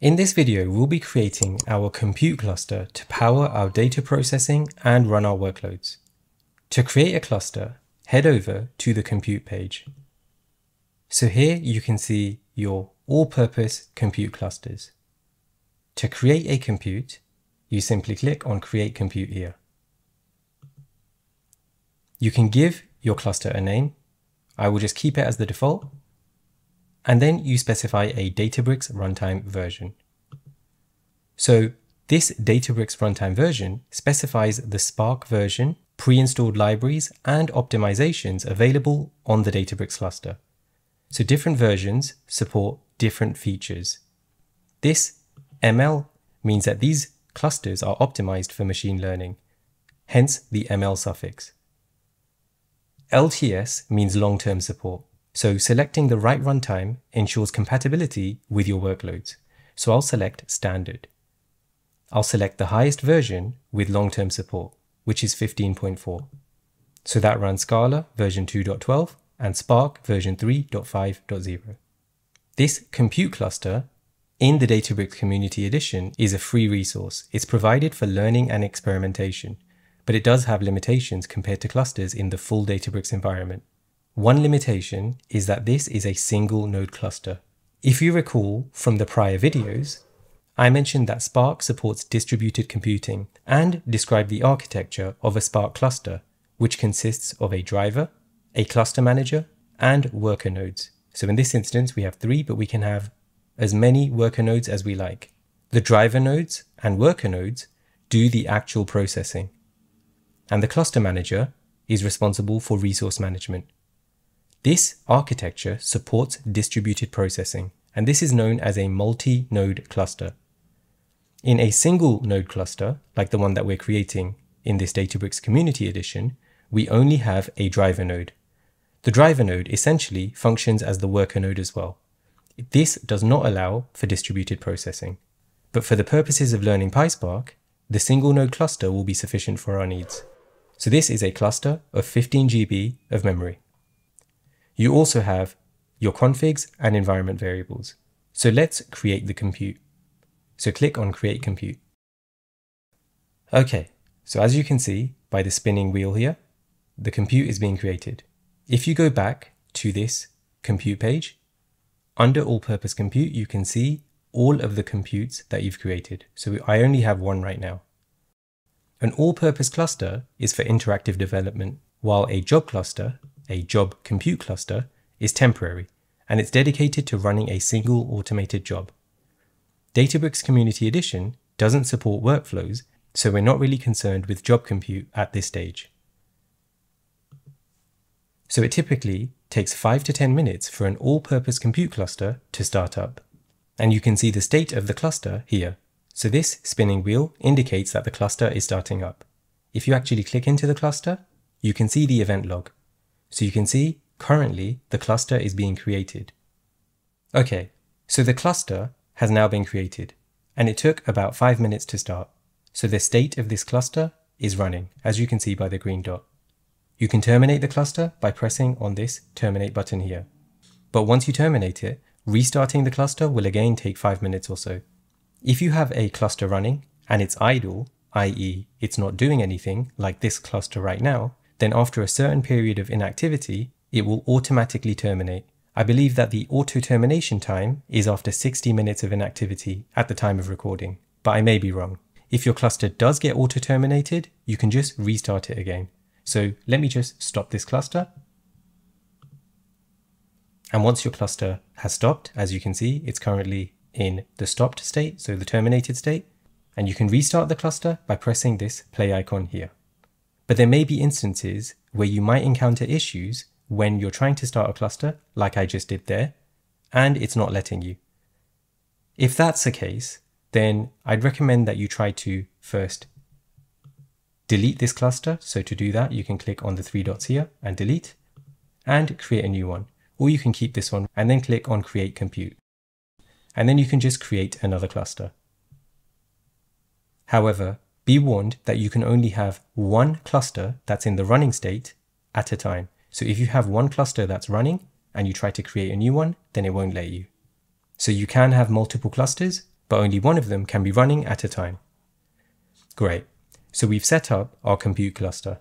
In this video, we'll be creating our compute cluster to power our data processing and run our workloads. To create a cluster, head over to the compute page. So here you can see your all-purpose compute clusters. To create a compute, you simply click on create compute here. You can give your cluster a name. I will just keep it as the default and then you specify a Databricks runtime version. So this Databricks runtime version specifies the Spark version, pre-installed libraries, and optimizations available on the Databricks cluster. So different versions support different features. This ML means that these clusters are optimized for machine learning, hence the ML suffix. LTS means long-term support. So selecting the right runtime ensures compatibility with your workloads. So I'll select standard. I'll select the highest version with long-term support, which is 15.4. So that runs Scala version 2.12 and Spark version 3.5.0. This compute cluster in the Databricks Community Edition is a free resource. It's provided for learning and experimentation, but it does have limitations compared to clusters in the full Databricks environment. One limitation is that this is a single node cluster. If you recall from the prior videos, I mentioned that Spark supports distributed computing and described the architecture of a Spark cluster, which consists of a driver, a cluster manager, and worker nodes. So in this instance, we have three, but we can have as many worker nodes as we like. The driver nodes and worker nodes do the actual processing, and the cluster manager is responsible for resource management. This architecture supports distributed processing, and this is known as a multi-node cluster. In a single node cluster, like the one that we're creating in this Databricks Community Edition, we only have a driver node. The driver node essentially functions as the worker node as well. This does not allow for distributed processing. But for the purposes of learning PySpark, the single node cluster will be sufficient for our needs. So this is a cluster of 15 GB of memory. You also have your configs and environment variables. So let's create the compute. So click on create compute. Okay, so as you can see by the spinning wheel here, the compute is being created. If you go back to this compute page, under all purpose compute, you can see all of the computes that you've created. So I only have one right now. An all purpose cluster is for interactive development, while a job cluster a job compute cluster, is temporary, and it's dedicated to running a single automated job. Databricks Community Edition doesn't support workflows, so we're not really concerned with job compute at this stage. So it typically takes 5 to 10 minutes for an all-purpose compute cluster to start up. And you can see the state of the cluster here. So this spinning wheel indicates that the cluster is starting up. If you actually click into the cluster, you can see the event log. So you can see currently the cluster is being created. Okay, so the cluster has now been created and it took about five minutes to start. So the state of this cluster is running, as you can see by the green dot. You can terminate the cluster by pressing on this terminate button here. But once you terminate it, restarting the cluster will again take five minutes or so. If you have a cluster running and it's idle, i.e. it's not doing anything like this cluster right now, then after a certain period of inactivity, it will automatically terminate. I believe that the auto termination time is after 60 minutes of inactivity at the time of recording, but I may be wrong. If your cluster does get auto terminated, you can just restart it again. So let me just stop this cluster. And once your cluster has stopped, as you can see, it's currently in the stopped state, so the terminated state, and you can restart the cluster by pressing this play icon here. But there may be instances where you might encounter issues when you're trying to start a cluster, like I just did there, and it's not letting you. If that's the case, then I'd recommend that you try to first delete this cluster. So to do that, you can click on the three dots here and delete and create a new one. Or you can keep this one and then click on create compute. And then you can just create another cluster. However, be warned that you can only have one cluster that's in the running state at a time. So if you have one cluster that's running and you try to create a new one, then it won't let you. So you can have multiple clusters, but only one of them can be running at a time. Great. So we've set up our compute cluster.